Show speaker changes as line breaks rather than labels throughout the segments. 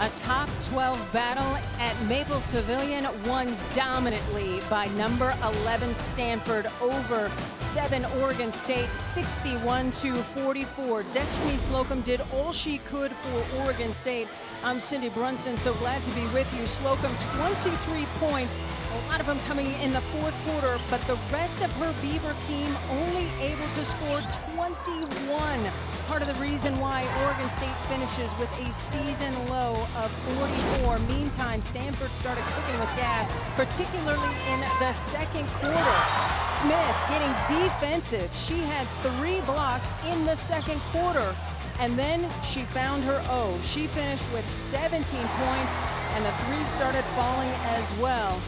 A top 12 battle at Maples Pavilion won dominantly by number 11 Stanford over 7 Oregon State 61 to 44. Destiny Slocum did all she could for Oregon State. I'm Cindy Brunson, so glad to be with you. Slocum 23 points, a lot of them coming in the fourth quarter, but the rest of her Beaver team only able to score 21 part of the reason why Oregon State finishes with a season low of 44. Meantime, Stanford started cooking with gas, particularly in the second quarter. Smith getting defensive. She had three blocks in the second quarter. And then she found her O. She finished with 17 points, and the three started falling as well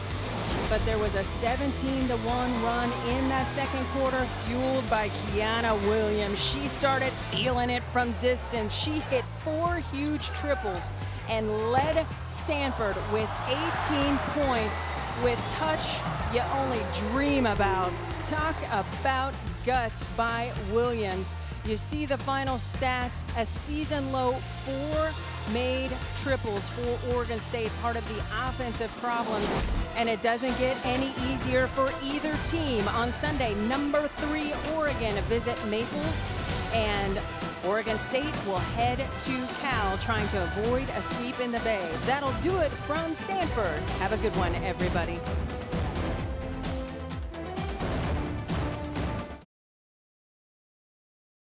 but there was a 17 to 1 run in that second quarter fueled by Kiana Williams. She started feeling it from distance. She hit four huge triples and led Stanford with 18 points with touch you only dream about. Talk about guts by Williams. You see the final stats, a season low four made triples for Oregon State, part of the offensive problems. And it doesn't get any easier for either team. On Sunday, number three Oregon visit Maples and Oregon State will head to Cal trying to avoid a sweep in the Bay. That'll do it from Stanford. Have a good one, everybody.